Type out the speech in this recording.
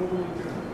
moving